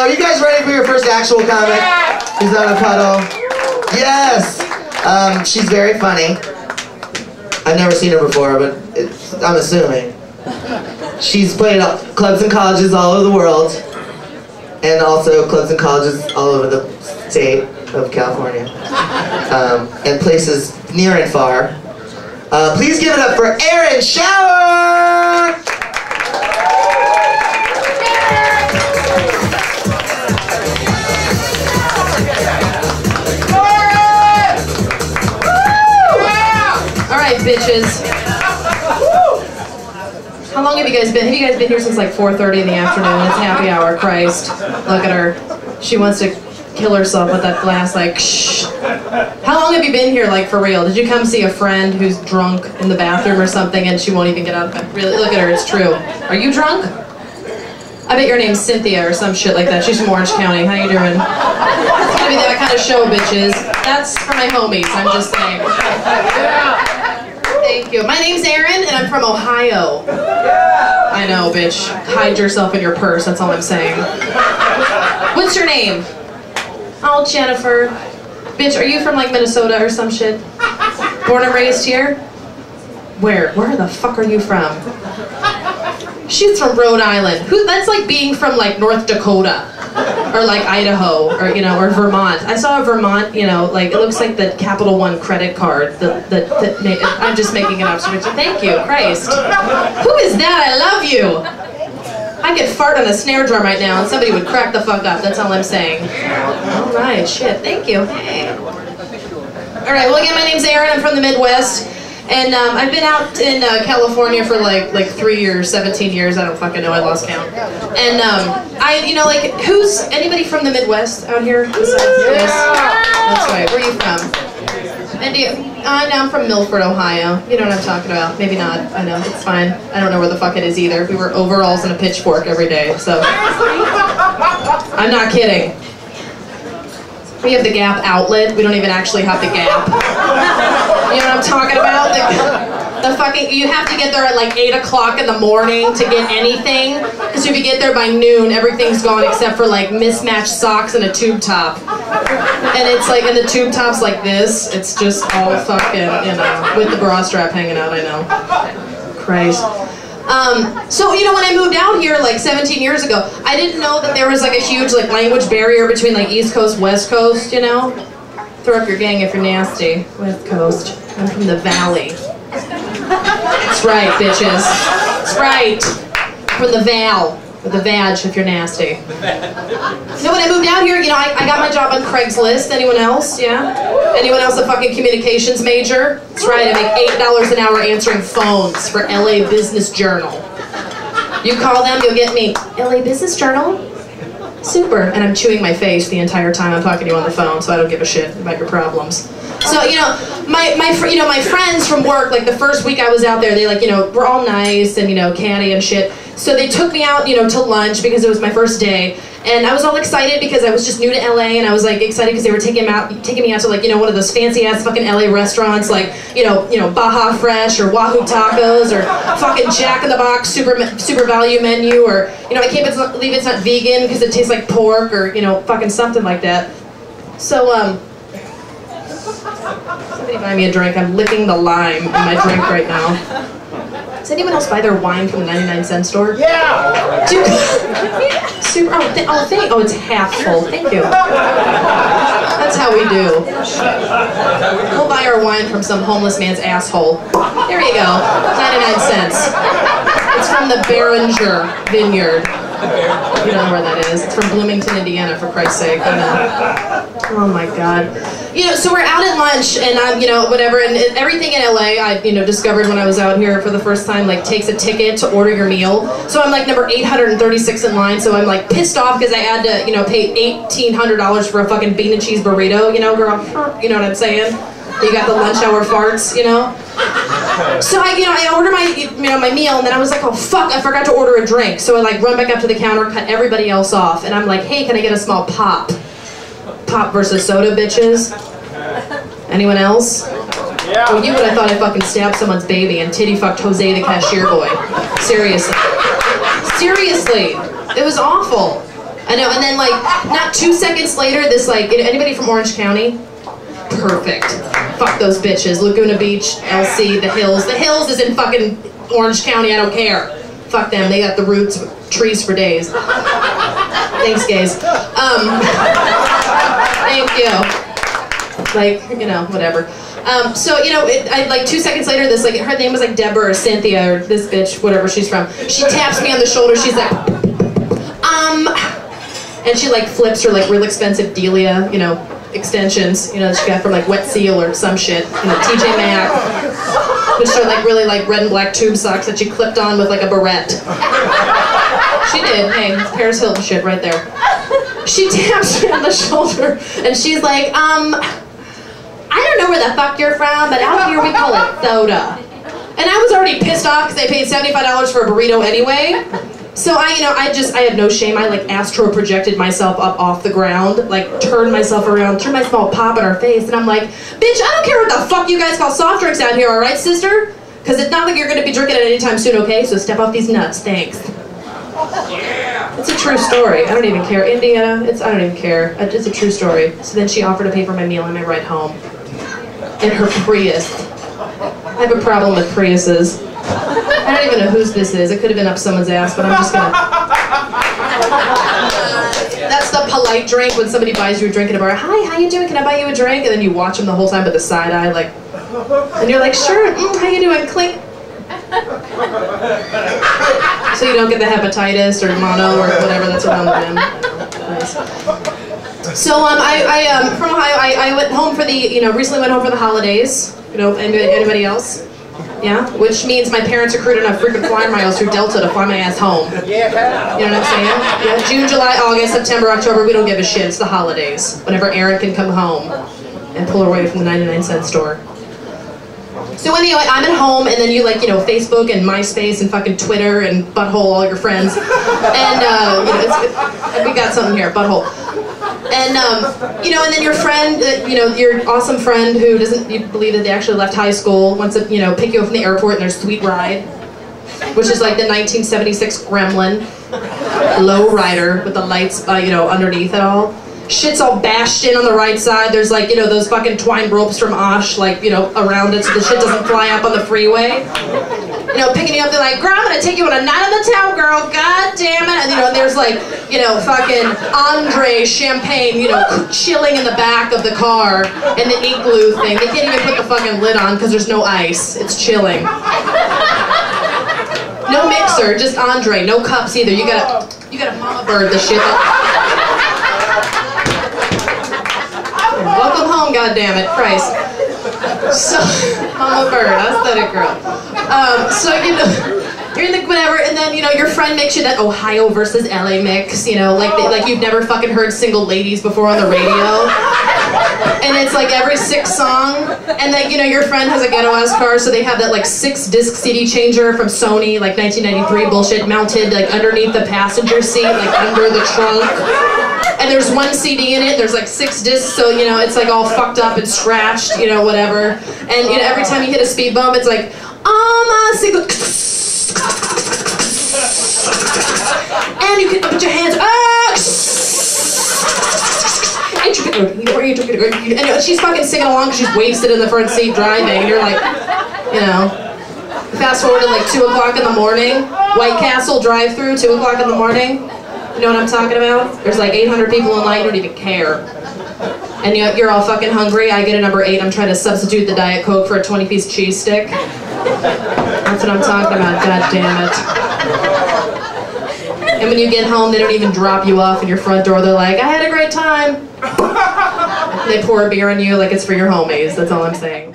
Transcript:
Are you guys ready for your first actual comic? Who's on a puddle? Yes! Um, she's very funny. I've never seen her before, but it's, I'm assuming. She's played at clubs and colleges all over the world, and also clubs and colleges all over the state of California, um, and places near and far. Uh, please give it up for Erin Schauer! Bitches. How long have you guys been? Have you guys been here since like 4:30 in the afternoon? It's happy hour. Christ, look at her. She wants to kill herself with that glass. Like, shh. How long have you been here? Like for real? Did you come see a friend who's drunk in the bathroom or something, and she won't even get bed? Really? Look at her. It's true. Are you drunk? I bet your name's Cynthia or some shit like that. She's from Orange County. How you doing? It's gonna be that kind of show, bitches. That's for my homies. I'm just saying. Thank you. My name's Erin, and I'm from Ohio. Yeah. I know, bitch. Hide yourself in your purse. That's all I'm saying. What's your name? Oh, Jennifer. Bitch, are you from like Minnesota or some shit? Born and raised here? Where? Where the fuck are you from? She's from Rhode Island. Who? That's like being from like North Dakota, or like Idaho, or you know, or Vermont. I saw a Vermont. You know, like it looks like the Capital One credit card. The ma- I'm just making an observation. Thank you, Christ. Who is that? I love you. I could fart on a snare drum right now, and somebody would crack the fuck up. That's all I'm saying. All right, shit. Thank you. Hey. All right. Well, again, my name's Erin. I'm from the Midwest. And um, I've been out in uh, California for like like three years, 17 years. I don't fucking know. I lost count. And um, I, you know, like who's anybody from the Midwest out here? Yes. That's right. Where are you from? And do you, no, I'm from Milford, Ohio. You know what I'm talking about. Maybe not. I know. It's fine. I don't know where the fuck it is either. We wear overalls and a pitchfork every day. So I'm not kidding. We have the Gap outlet. We don't even actually have the Gap. You know what I'm talking about? The, the fucking, you have to get there at like 8 o'clock in the morning to get anything. Because if you get there by noon, everything's gone except for like mismatched socks and a tube top. And it's like, and the tube top's like this. It's just all fucking, you know, with the bra strap hanging out, I know. Christ. Um, so you know when I moved out here like 17 years ago, I didn't know that there was like a huge like language barrier between like East Coast, West Coast, you know? Throw up your gang if you're nasty. West Coast. I'm from the Valley. That's right, bitches. That's right. From the Val. With the Vag if you're nasty. You know, when I moved out here, you know, I, I got my job on Craigslist. Anyone else? Yeah? Anyone else a fucking communications major? That's right, I make $8 an hour answering phones for LA Business Journal. You call them, you'll get me. LA Business Journal? Super. And I'm chewing my face the entire time I'm talking to you on the phone, so I don't give a shit about your problems. So you know, my my you know my friends from work, like the first week I was out there, they like you know were all nice and you know candy and shit. So they took me out you know to lunch because it was my first day, and I was all excited because I was just new to LA and I was like excited because they were taking me out taking me out to like you know one of those fancy ass fucking LA restaurants like you know you know Baja Fresh or Wahoo Tacos or fucking Jack in the Box super super value menu or you know I can't believe it's not vegan because it tastes like pork or you know fucking something like that. So um. Somebody buy me a drink. I'm licking the lime in my drink right now. Does anyone else buy their wine from the 99 cent store? Yeah! Dude, super. Oh, th- oh, thank. Oh, it's half full. Thank you. That's how we do. We'll buy our wine from some homeless man's asshole. There you go. 99 cents. It's from the Beringer Vineyard. You don't know where that is. It's from Bloomington, Indiana, for Christ's sake. Oh my God. You know, so we're out at lunch, and I'm, you know, whatever, and everything in LA, I, you know, discovered when I was out here for the first time, like, takes a ticket to order your meal. So I'm like number 836 in line, so I'm like pissed off because I had to, you know, pay $1,800 for a fucking bean and cheese burrito, you know, girl. You know what I'm saying? You got the lunch hour farts, you know? So I, you know, I order my, you know, my meal, and then I was like, oh fuck, I forgot to order a drink. So I like run back up to the counter, cut everybody else off, and I'm like, hey, can I get a small pop? Pop versus soda, bitches. Anyone else? Yeah. Well, you would have thought I fucking stabbed someone's baby and titty fucked Jose the cashier boy. Seriously. Seriously. It was awful. I know, and then like not two seconds later, this like anybody from Orange County? Perfect. Fuck those bitches. Laguna Beach, LC, the Hills. The Hills is in fucking Orange County. I don't care. Fuck them. They got the roots, trees for days. Thanks, gays. Um, thank you. Like you know, whatever. Um, so you know, it, I, like two seconds later, this like her name was like Deborah or Cynthia or this bitch, whatever she's from. She taps me on the shoulder. She's like, um, and she like flips her like real expensive Delia, you know, extensions, you know, that she got from like Wet Seal or some shit, you know, TJ Maxx, which are like really like red and black tube socks that she clipped on with like a barrette. She did. Hey, Paris Hilton shit right there. She taps me on the shoulder and she's like, um. I don't know where the fuck you're from, but out here we call it soda. And I was already pissed off because I paid $75 for a burrito anyway. So I, you know, I just, I had no shame. I like astro projected myself up off the ground, like turned myself around, threw my small pop in her face, and I'm like, bitch, I don't care what the fuck you guys call soft drinks out here, all right, sister? Because it's not like you're gonna be drinking it anytime soon, okay? So step off these nuts, thanks. Yeah. It's a true story. I don't even care. Indiana, it's, I don't even care. Uh, it's a true story. So then she offered to pay for my meal on my ride home in her Prius. I have a problem with Priuses. I don't even know whose this is. It could have been up someone's ass, but I'm just gonna. That's the polite drink when somebody buys you a drink at a bar. Hi, how you doing? Can I buy you a drink? And then you watch them the whole time with the side eye, like, and you're like, sure. Mm, how you doing? Clink. So you don't get the hepatitis or mono or whatever that's around the rim. So um, I, I um, from Ohio, I, I went home for the, you know, recently went home for the holidays. You know, anybody, anybody else? Yeah, which means my parents accrued enough freaking flyer miles through Delta to fly my ass home. Yeah. You know what I'm saying? Yeah, June, July, August, September, October, we don't give a shit. It's the holidays. Whenever Erin can come home and pull her away from the 99 cent store. So anyway, I'm at home, and then you like, you know, Facebook and MySpace and fucking Twitter and butthole all your friends, and uh, you know, we got something here, butthole. And um, you know, and then your friend, uh, you know, your awesome friend who doesn't believe that they actually left high school wants to, you know, pick you up from the airport in their sweet ride, which is like the 1976 Gremlin, low rider with the lights, uh, you know, underneath it all. Shit's all bashed in on the right side. There's like, you know, those fucking twine ropes from Osh, like, you know, around it so the shit doesn't fly up on the freeway you know, picking you up. They're like, girl, I'm gonna take you on a night in the town, girl. God damn it. And, you know, there's like, you know, fucking Andre champagne, you know, chilling in the back of the car in the igloo thing. They can't even put the fucking lid on because there's no ice. It's chilling. No mixer, just Andre. No cups either. You gotta, you gotta mama bird the shit. Welcome home, goddammit, Christ. So, mama bird, aesthetic girl. Um, so, you know, you're in the whatever, and then, you know, your friend makes you that Ohio versus LA mix, you know, like, like you've never fucking heard single ladies before on the radio. And it's like every six song, and then, you know, your friend has a ghetto ass car, so they have that like six disc CD changer from Sony, like 1993 bullshit, mounted like underneath the passenger seat, like under the trunk and there's one CD in it. There's like six discs, so you know it's like all fucked up and scratched, you know, whatever. And you know every time you hit a speed bump, it's like, um, uh, single. And you can put your hands. Ah! And she's fucking singing along because she's wasted in the front seat driving. And you're like, you know. Fast forward to like 2 o'clock in the morning. White Castle drive through, 2 o'clock in the morning. You know what I'm talking about? There's like 800 people in line, you don't even care. And you're all fucking hungry. I get a number eight. I'm trying to substitute the Diet Coke for a 20 piece cheese stick. That's what I'm talking about, god damn it. And when you get home, they don't even drop you off in your front door. They're like, I had a great time. They pour a beer on you like it's for your homies. That's all I'm saying.